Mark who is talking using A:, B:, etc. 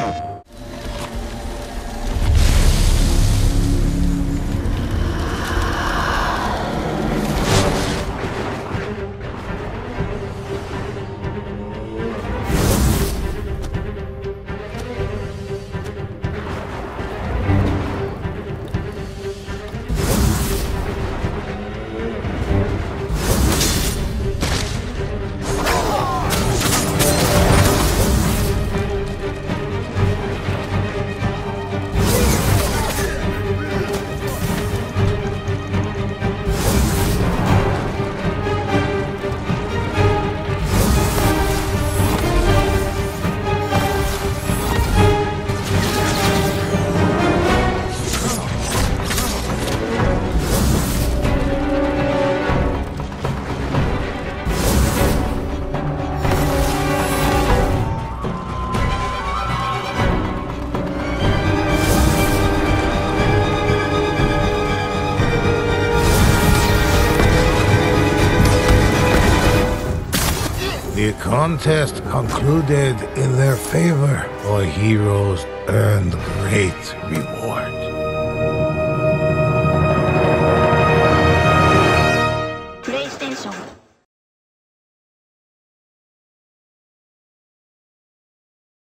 A: Oh. The contest concluded in their favor. Our heroes earned great reward. PlayStation